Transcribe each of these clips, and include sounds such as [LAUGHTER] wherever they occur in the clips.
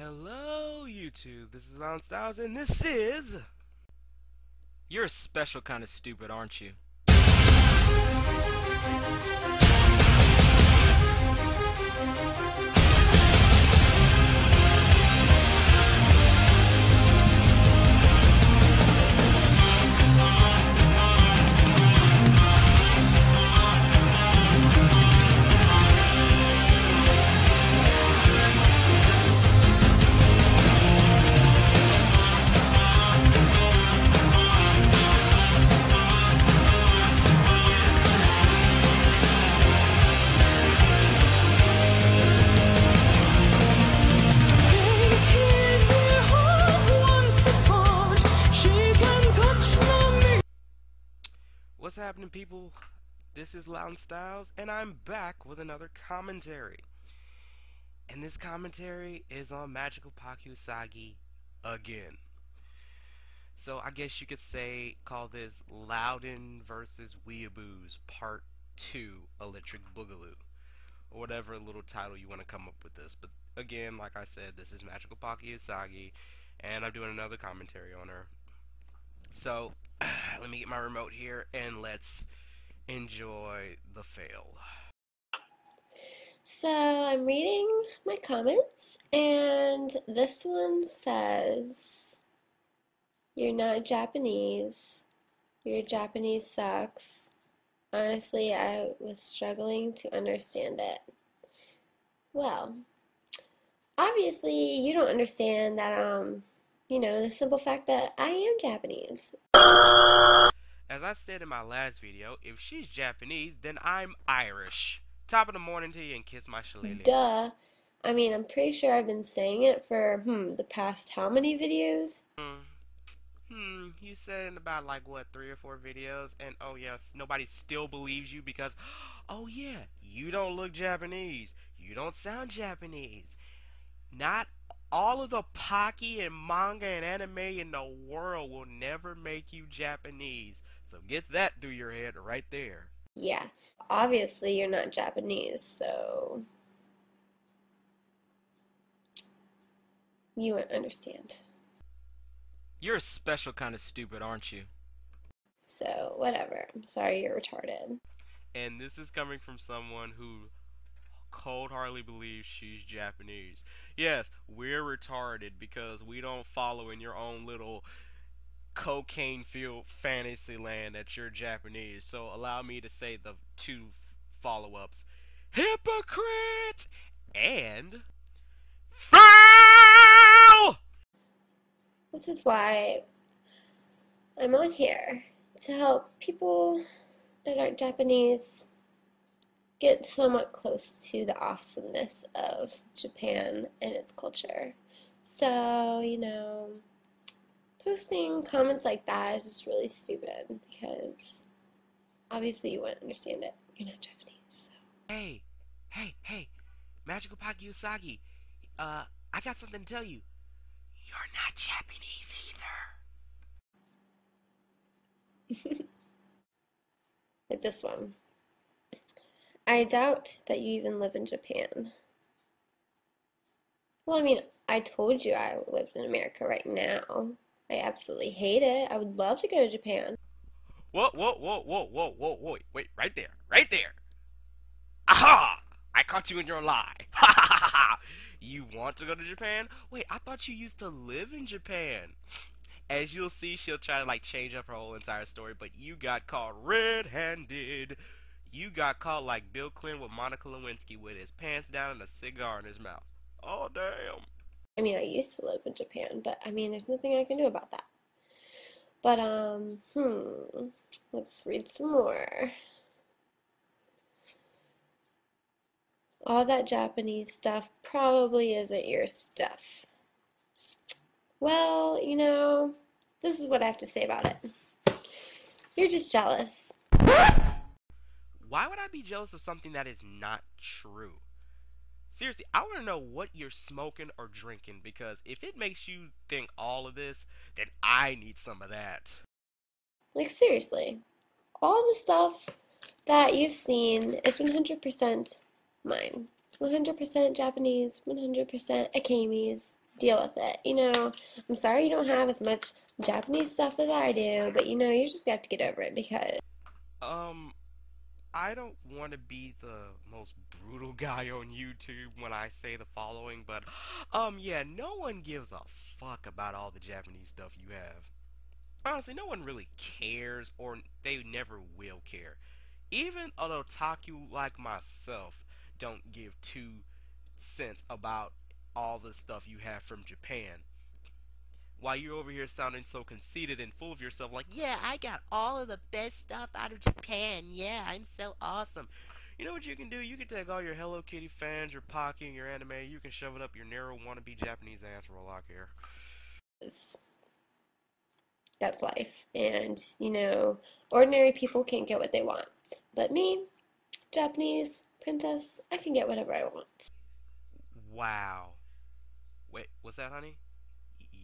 Hello, YouTube. This is Louden Styles, and this is. You're a special kind of stupid, aren't you? Happening, people? This is Louden Styles, and I'm back with another commentary. And this commentary is on Magical Pocky Usagi again. So I guess you could say call this Louden versus Weeaboos Part 2 Electric Boogaloo. Or whatever little title you want to come up with this. But again, like I said, this is Magical Pocky Usagi, and I'm doing another commentary on her. So, [SIGHS] let me get my remote here and let's enjoy the fail. So I'm reading my comments, and this one says, You're not Japanese. Your Japanese sucks. Honestly, I was struggling to understand it. Well, obviously, you don't understand that, um, you know, the simple fact that I am Japanese. As I said in my last video, if she's Japanese, then I'm Irish. Top of the morning to you and kiss my shillelagh. Duh. I mean, I'm pretty sure I've been saying it for, hmm, the past how many videos? Hmm. Hmm, you said in about like what, three or four videos, and oh yes, nobody still believes you because, [GASPS] oh yeah, you don't look Japanese. You don't sound Japanese. Not all of the Pocky and manga and anime in the world will never make you Japanese. So get that through your head right there. Yeah, obviously you're not Japanese, so you won't understand. You're a special kind of stupid, aren't you? So, whatever. I'm sorry you're retarded. And this is coming from someone who cold hardly believes she's Japanese. Yes, we're retarded because we don't follow in your own little cocaine filled fantasy land that you're Japanese. So allow me to say the two follow ups Hypocrite and Foul! This is why I'm on here to help people that aren't Japanese get somewhat close to the awesomeness of Japan and its culture. So, you know, posting comments like that is just really stupid because obviously you wouldn't understand it. You're not Japanese. So. Hey, hey, hey, Magical Pocky Usagi. Uh, I got something to tell you. You're not Japanese either. [LAUGHS] like this one. I doubt that you even live in Japan. Well, I mean, I told you I lived in America right now. I absolutely hate it. I would love to go to Japan. Whoa, whoa, whoa, whoa, whoa, whoa, whoa, wait, right there, right there. Aha! I caught you in your lie. [LAUGHS] Ha ha ha ha! You want to go to Japan? Wait, I thought you used to live in Japan. As you'll see, she'll try to like change up her whole entire story, but you got caught red-handed. You got caught like Bill Clinton with Monica Lewinsky with his pants down and a cigar in his mouth. Oh damn. I mean, I used to live in Japan, but I mean, there's nothing I can do about that. But, um, hmm, let's read some more. All that Japanese stuff probably isn't your stuff. Well, you know, this is what I have to say about it. You're just jealous. Why would I be jealous of something that is not true? Seriously, I want to know what you're smoking or drinking because if it makes you think all of this, then I need some of that. Like, seriously, all the stuff that you've seen is 100% mine. 100% Japanese, 100% Akemi's, deal with it. You know, I'm sorry you don't have as much Japanese stuff as I do, but you know, you just have to get over it because. Um, I don't want to be the most brutal [LAUGHS] guy on YouTube when I say the following, but um, yeah, no one gives a fuck about all the Japanese stuff you have. Honestly, no one really cares, or they never will care. Even an otaku like myself don't give two cents about all the stuff you have from Japan. While you're over here sounding so conceited and full of yourself, like, yeah, I got all of the best stuff out of Japan. Yeah, I'm so awesome. You know what you can do? You can take all your Hello Kitty fans, your Pocky, and your anime, you can shove it up your narrow wannabe Japanese ass for a lock here. That's life. And, you know, ordinary people can't get what they want. But me, Japanese princess, I can get whatever I want. Wow. Wait, what's that, honey?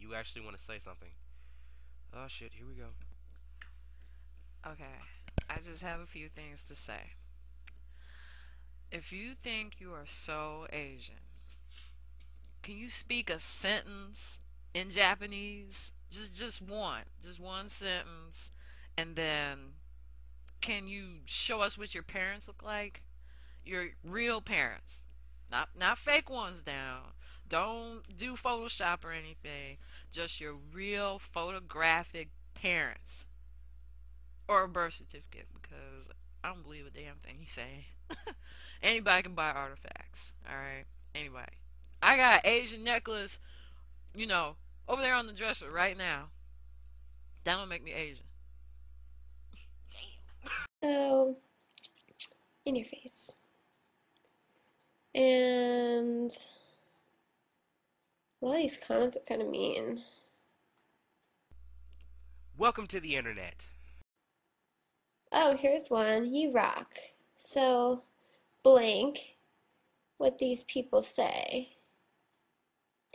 You actually want to say something. Oh shit, here we go. Okay, I just have a few things to say. If you think you are so Asian, can you speak a sentence in Japanese? Just just one, just one sentence, and then can you show us what your parents look like? Your real parents, not not fake ones down. Don't do Photoshop or anything. Just your real photographic parents. Or a birth certificate because I don't believe a damn thing he's saying. [LAUGHS] Anybody can buy artifacts. Alright? Anybody. I got Asian necklace, you know, over there on the dresser right now. That don't make me Asian. So, in your face. And well, these comments are kind of mean. Welcome to the internet. Oh, here's one. You rock. So, blank what these people say.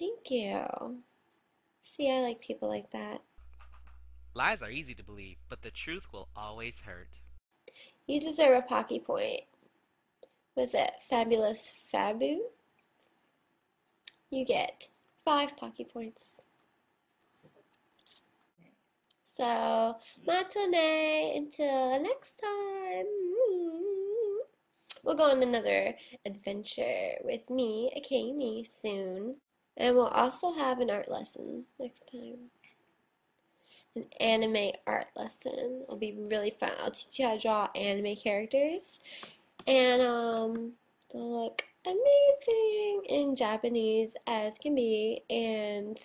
Thank you. See, I like people like that. Lies are easy to believe, but the truth will always hurt. You deserve a Pocky point. Was it Fabulous Fabu? You get five Pocky points. So, matane until next time. We'll go on another adventure with me, Akemi, soon. And we'll also have an art lesson next time. An anime art lesson. It'll be really fun. I'll teach you how to draw anime characters. And um, they'll look amazing in Japanese as can be, and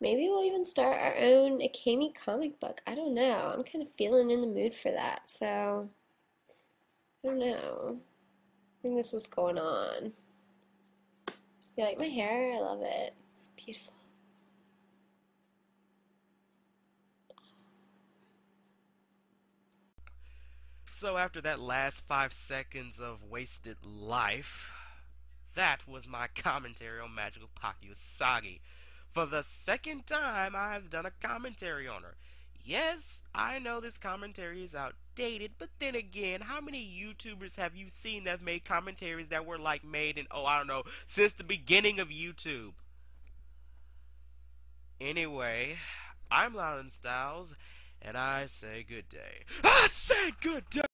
maybe we'll even start our own Akemi comic book. I don't know. I'm kind of feeling in the mood for that, so I don't know. I think this was going on. You like my hair? I love it. It's beautiful. So after that last five seconds of wasted life, that was my commentary on Magical Pocky Usagi. For the second time, I have done a commentary on her. Yes, I know this commentary is outdated, but then again, how many YouTubers have you seen that have made commentaries that were like made in, oh, I don't know, since the beginning of YouTube? Anyway, I'm Louden Styles, and I say good day. I say good day!